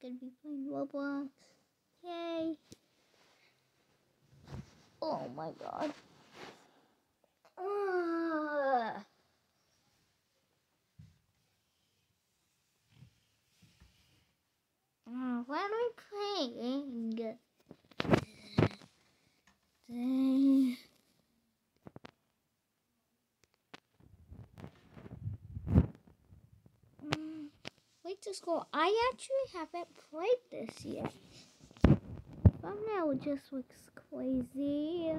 gonna be playing Roblox. Yay! Oh my god. Ugh. Uh, what am I playing? Dang. To school. I actually haven't played this yet. Thumbnail just looks crazy.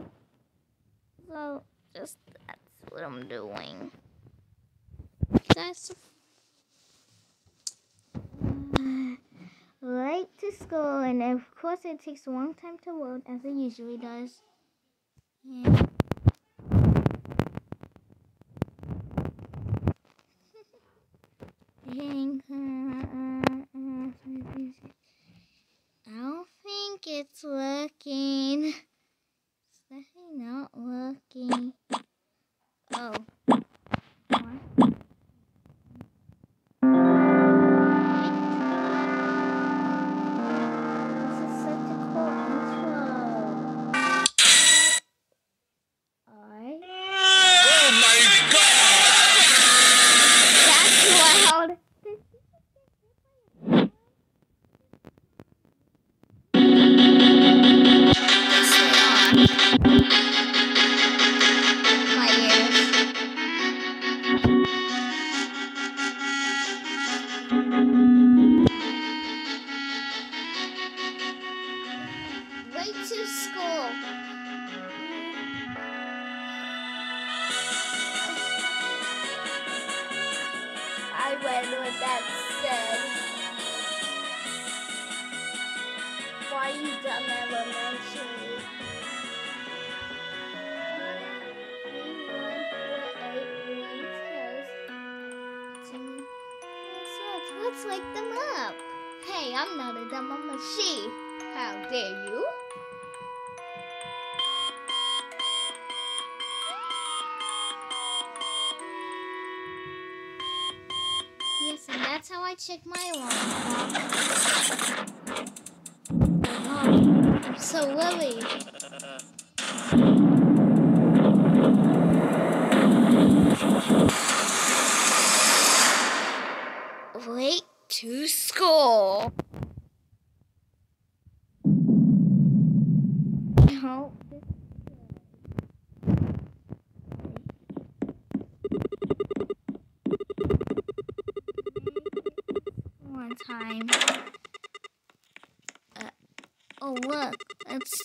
So, just that's what I'm doing. That's right to school, and of course, it takes a long time to load, as it usually does. Yeah. I don't think it's working. It's definitely not working. Oh. Read what that said. Why you done elementary? Let's wake them up. Hey, I'm not a dumb, she. How dare you? That's how I check my alarm clock. Oh, I'm so Lily.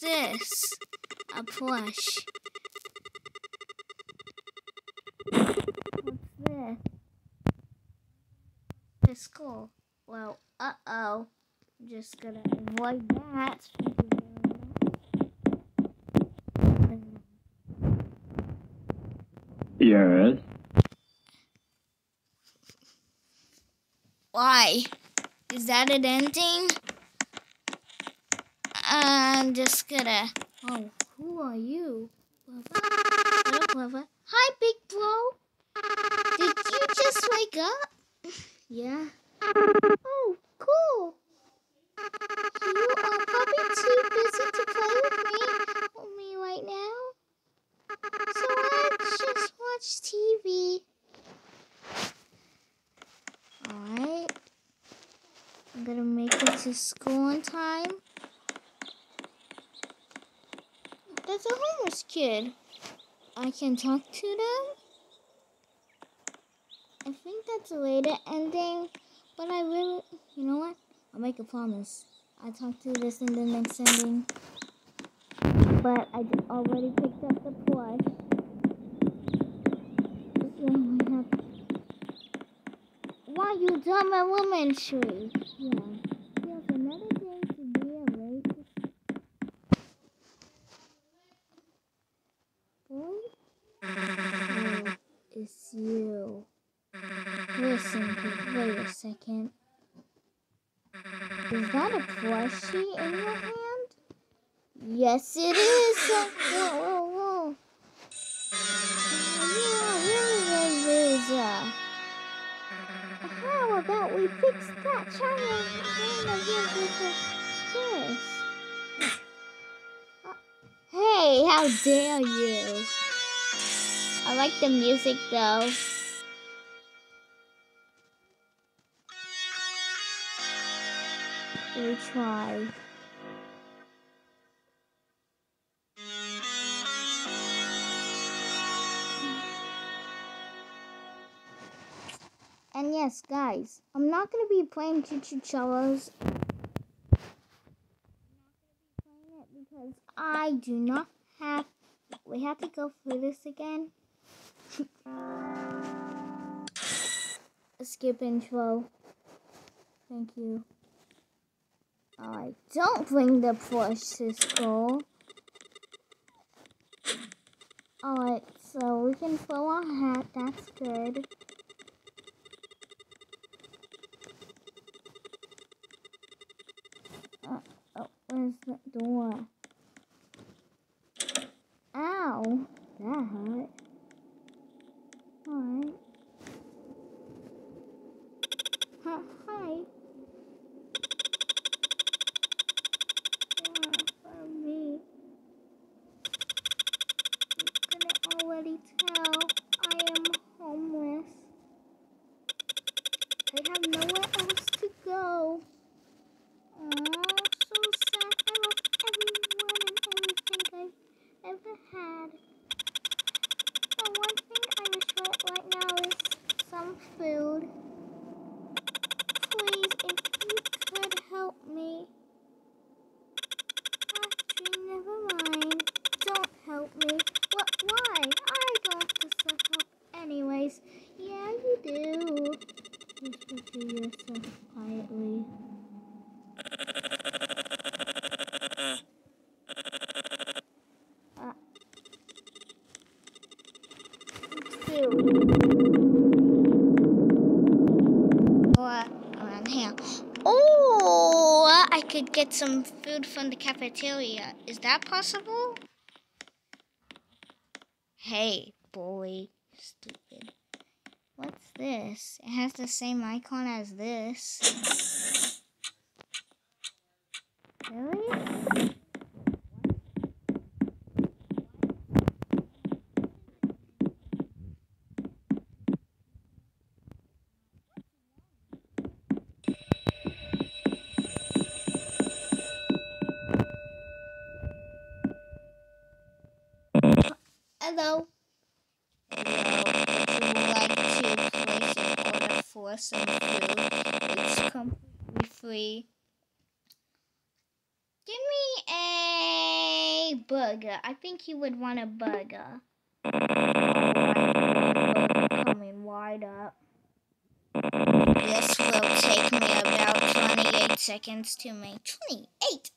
What's this? A plush. What's this? The school. Well, uh oh. I'm just gonna avoid that. Yes. Why? Is that an ending? I'm just gonna. Oh, who are you? Hi, Big Bro. Did you just wake up? Yeah. Oh, cool. You are probably too busy to play with me, with me right now. So let's just watch TV. Alright. I'm gonna make it to school on time. That's a homeless kid. I can talk to them. I think that's a later ending, but I really, you know what? I'll make a promise. I'll talk to this in the next ending. But I already picked up the plush. Why you dumb elementary? Yeah. Yes, another day to be a late. Boy? It's you. Listen, wait a second. Is that a plushie in your hand? Yes, it is. Whoa, whoa, whoa. Yeah, really, is. Uh, how about we fix that channel with this? Uh, hey, how dare you! I like the music though. We try. And yes, guys, I'm not going to be playing Chichinchillas. Because I do not have... We have to go through this again. Skip intro. Thank you. I don't bring the Porsche to school. Alright, so we can throw our hat. That's good. Uh, oh, where's the door? Ow! That hurt. Alright. Hi. Me. What? Why? I don't have to help anyways. Yeah, you do. Whisper to yourself quietly. around here. Oh, I could get some food from the cafeteria. Is that possible? Hey, boy. Stupid. What's this? It has the same icon as this. Really? Hello. Hello. Would you like to place an order for some food? It's completely free. Give me a burger. Uh, I think you would want a burger. Uh. Coming wide up. This will take me about 28 seconds to make. 28?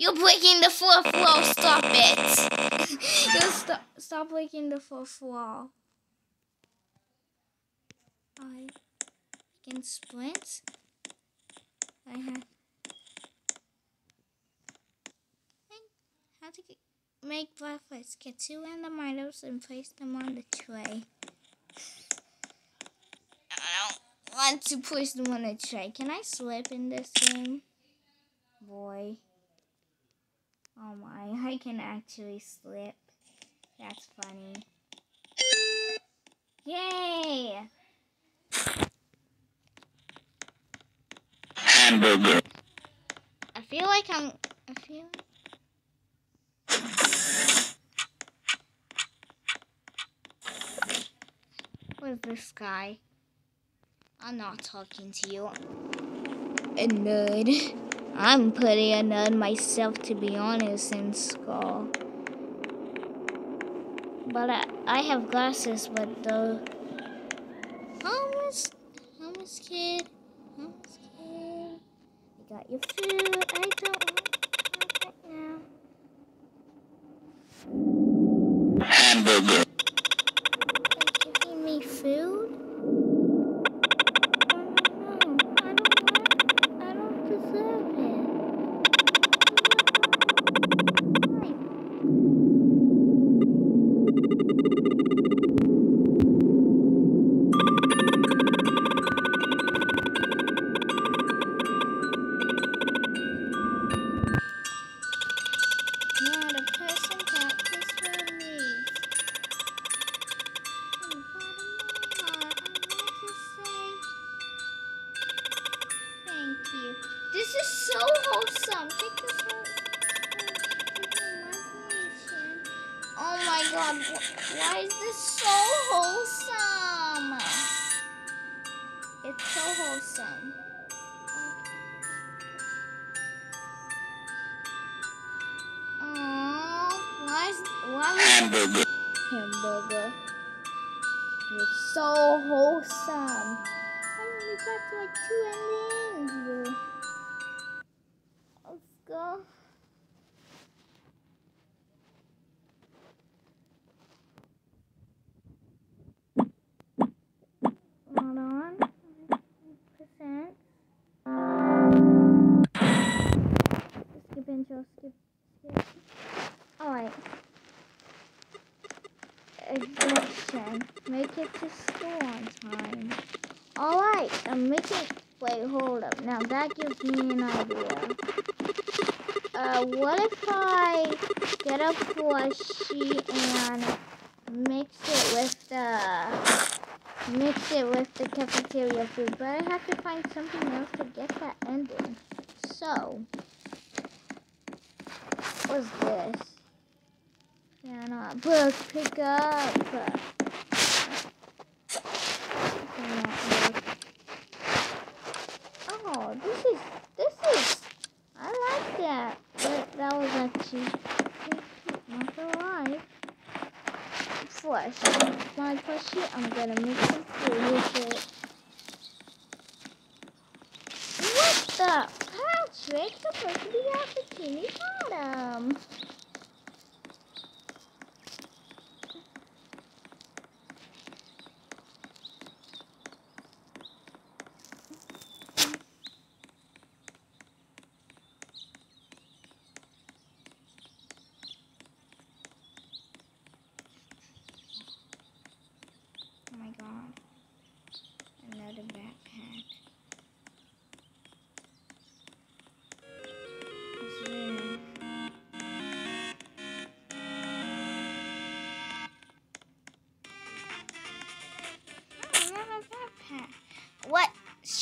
You're breaking the fourth wall. Stop it. you stop, stop breaking the fourth wall. I can sprint. I have. How to get, make breakfast. Get two items and place them on the tray. I don't want to push them on the tray. Can I slip in this game? Boy. Oh my, I can actually slip. That's funny. Yay! Hamburger. I feel like I'm. I feel. What is this guy? I'm not talking to you. A nerd. I'm pretty a nerd myself, to be honest, in school. But I, I have glasses, but the homeless, homeless kid, homeless kid, got your food. I don't so wholesome. Why is why Hamburger. hamburger? It's so wholesome. I only got like two endings. Ignition. Make it to school on time. Alright, I'm making. Wait, hold up. Now that gives me an idea. Uh, what if I get a plushie and mix it with the mix it with the cafeteria food, but I have to find something else to get that ending. So, what's this? Cannot book pick up. Oh, this is this is I like that. But that was actually not lie. Flush. My plushie, I'm gonna make some food with it.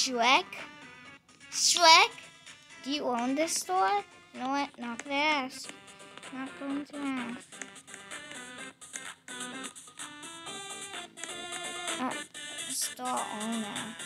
Shrek? Shrek? Do you own this store? You know what? Not gonna ask. Not going to ask. Uh, store owner.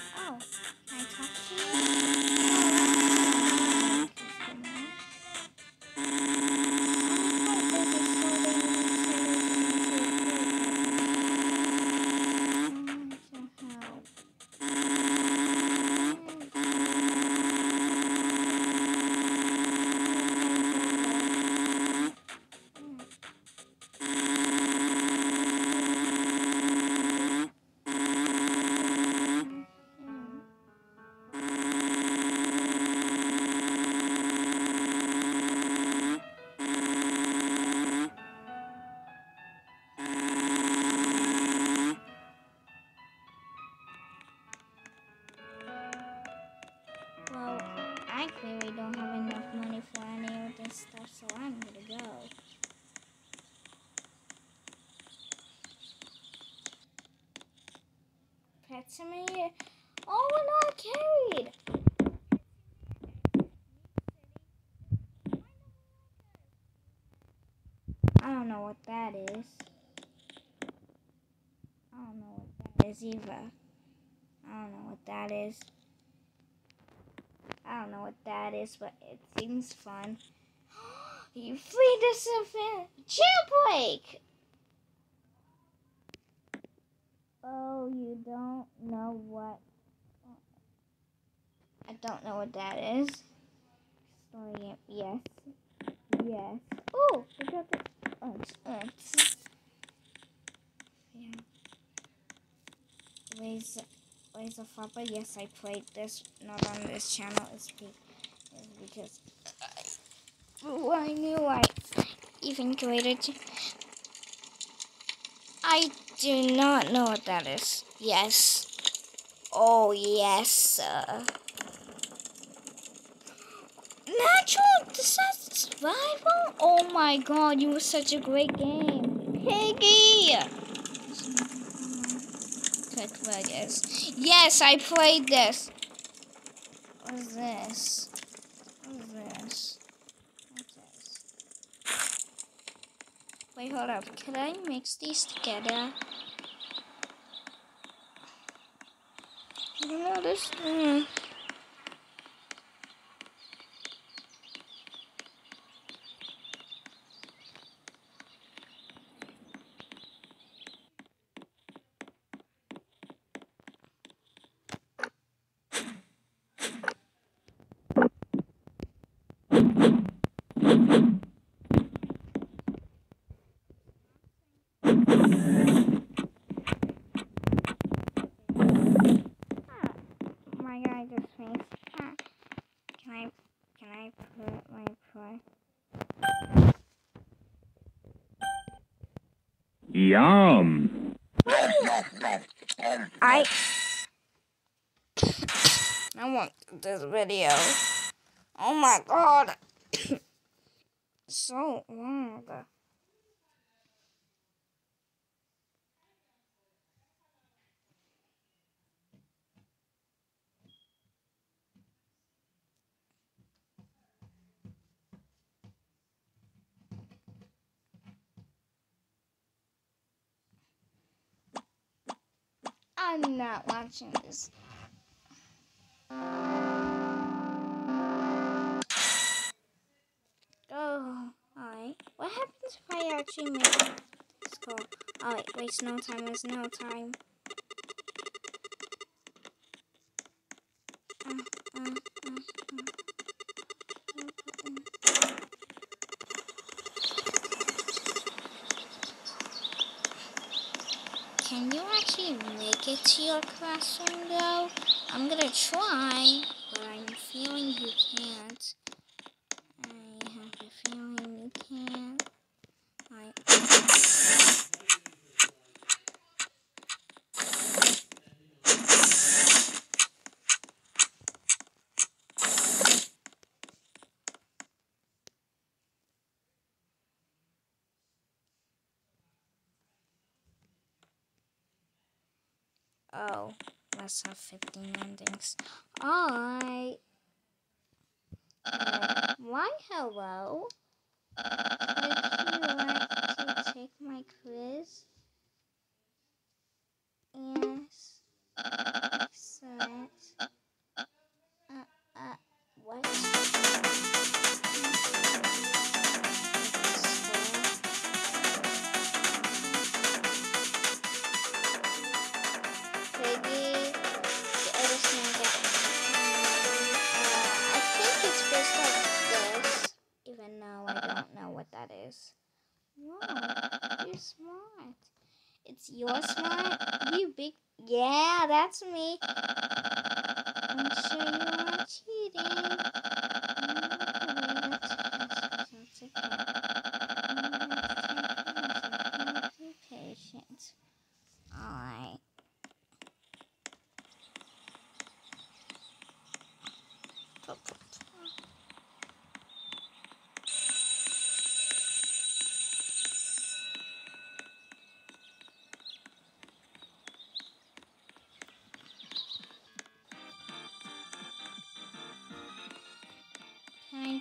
Either. I don't know what that is. I don't know what that is, but it seems fun. you freed us of jailbreak! Oh, you don't know what. I don't know what that is. Story, yes. Yes. Oh, we got the. Oh, it's- yeah. Where's, where's the Flopper? Yes, I played this, not on this channel. It's, be, because I, knew I even created. I do not know what that is. Yes. Oh, yes. Uh, natural disaster survival? Oh my god, you were such a great game. Piggy! Click Vegas. Yes, I played this. This? What's this? Wait, hold up. Can I mix these together? You know this. Mm. My guy just thinks, ah, can I, can I put my put? Yum. I I want this video. Oh my god. so long. I'm not watching this. Oh, alright. What happens if I actually make this call? Alright, waste no time is no time. To your classroom though? I'm gonna try, but I'm feeling you can't. I have a feeling you can't. I Oh, let's have 15 endings. Alright. Why hello? Would you like to take my quiz? Yes. Excellent.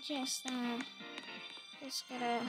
Just, uh, just gotta.